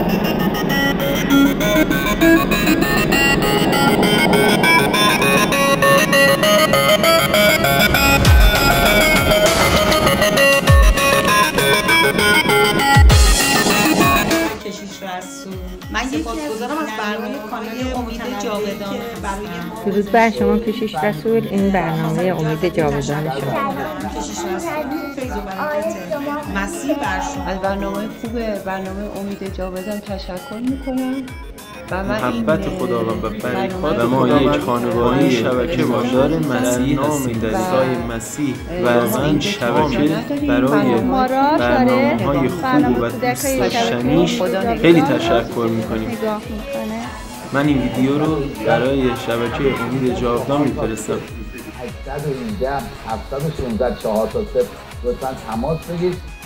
Thank you. کشیش رسول من سپاسگزارم از برنامه کانال امید جاودان درود بر شما کشیش رسول. این برنامه امید جاودان شما کشیش رسول فیض و برکت. مسیح بر شما. از برنامه خوب برنامه امید جاودان تشکر می‌کنم. محبت خداوند و برنامه برکات ما یک خانواده شبکه باشدار مسیح هستیم در عیسی مسیح و از این شبکه برای برنامه های خوب و دوست داشتنیش خیلی تشکر می‌کنیم. نگاه می‌کنه. من این ویدیو رو برای شبکه امید جاودان میفرستم. 819 716 4 تا 0 لطفا تماس بگیرید.